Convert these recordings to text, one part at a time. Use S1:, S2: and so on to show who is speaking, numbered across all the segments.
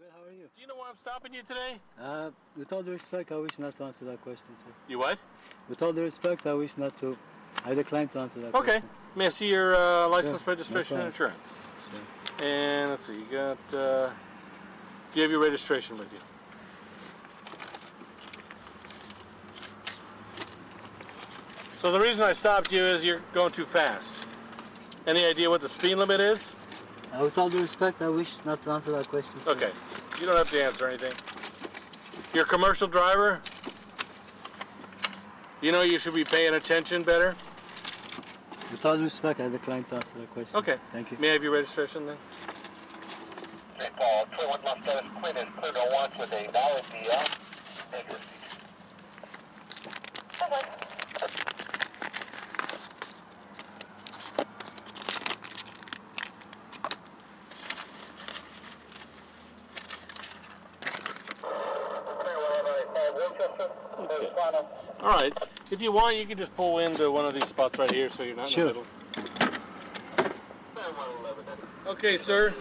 S1: Good, how are you?
S2: Do you know why I'm stopping you today?
S1: Uh, with all the respect, I wish not to answer that question, sir.
S2: You what?
S1: With all the respect, I wish not to. I decline to answer that
S2: Okay.
S1: question.
S2: May I see your uh, license,
S1: no
S2: registration, and
S1: problem.
S2: insurance? And let's see, you got. Uh, do you have your registration with you? So the reason I stopped you is you're going too fast. Any idea what the speed limit is?
S1: Uh, with all due respect, I wish not to answer that question, sir.
S2: Okay. You don't have to answer anything. You're a commercial driver. You know you should be paying attention better.
S1: With all the respect, I decline to answer that question.
S2: Okay.
S1: Thank you.
S2: May I have your registration then?
S3: St. Paul, 21 Mustang Quinn is cleared on watch with a valid DL. Thank you.
S2: Okay. All right. If you want, you can just pull into one of these spots right here, so you're not
S1: Sure.
S2: in the middle. Okay, sir.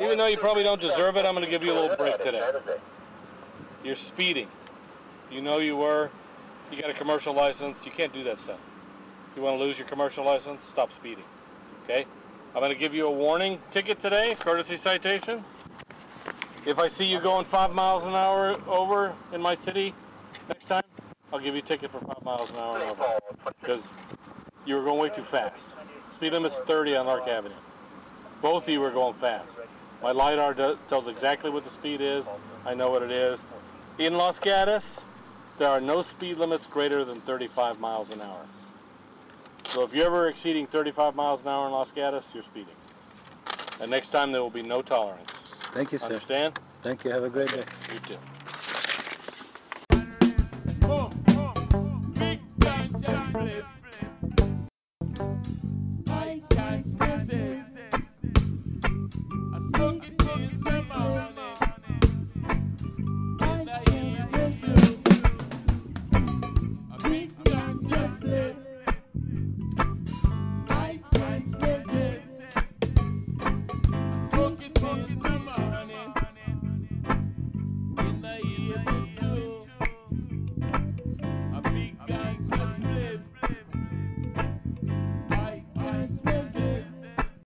S2: Even though you probably don't deserve it, I'm going to give you a little break today. You're speeding. You know you were. You got a commercial license. You can't do that stuff. If you want to lose your commercial license, stop speeding. Okay? I'm going to give you a warning ticket today, courtesy citation. If I see you going five miles an hour over in my city next time, I'll give you a ticket for five miles an hour over because you were going way too fast. Speed limit's 30 on Lark Avenue. Both of you were going fast. My LiDAR tells exactly what the speed is. I know what it is. In Los Gatos, there are no speed limits greater than 35 miles an hour. So if you're ever exceeding 35 miles an hour in Los Gatos, you're speeding. And next time there will be no tolerance.
S1: Thank you, sir.
S2: Understand?
S1: Thank you. Have a great day.
S2: You too. Oh, oh, oh.